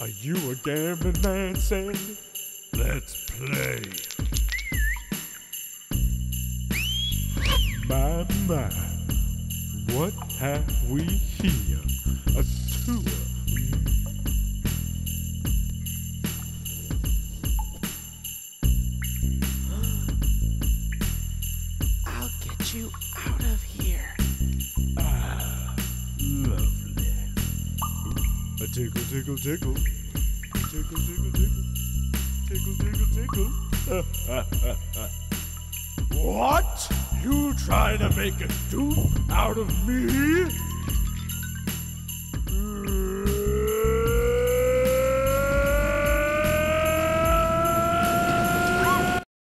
Are you a gambling man, Sandy? Let's play. My, my, what have we here? A tour. I'll get you out of here. A tickle, tickle, tickle. Tickle, tickle, tickle. Tickle, tickle, tickle. what? You trying to make a dupe out of me?